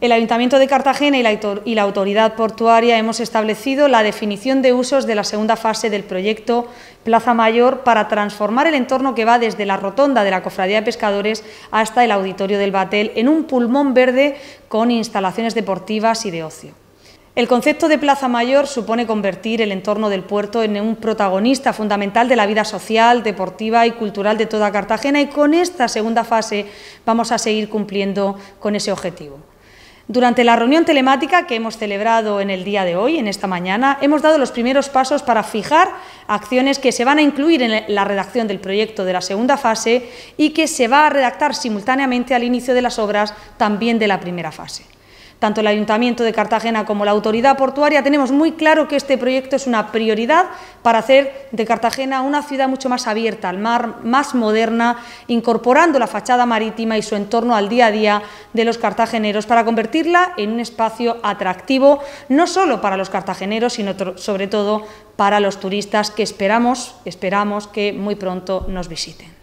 El Ayuntamiento de Cartagena y la, Autoridad Portuaria hemos establecido la definición de usos de la segunda fase del proyecto Plaza Mayor para transformar el entorno que va desde la rotonda de la Cofradía de Pescadores hasta el Auditorio del Batel en un pulmón verde con instalaciones deportivas y de ocio. El concepto de Plaza Mayor supone convertir el entorno del puerto en un protagonista fundamental de la vida social, deportiva y cultural de toda Cartagena y con esta segunda fase vamos a seguir cumpliendo con ese objetivo. Durante la reunión telemática que hemos celebrado en el día de hoy, en esta mañana, hemos dado los primeros pasos para fijar acciones que se van a incluir en la redacción del proyecto de la segunda fase y que se va a redactar simultáneamente al inicio de las obras también de la primera fase. Tanto el Ayuntamiento de Cartagena como la Autoridad Portuaria tenemos muy claro que este proyecto es una prioridad para hacer de Cartagena una ciudad mucho más abierta al mar, más moderna, incorporando la fachada marítima y su entorno al día a día de los cartageneros para convertirla en un espacio atractivo no solo para los cartageneros, sino sobre todo para los turistas que esperamos, esperamos que muy pronto nos visiten.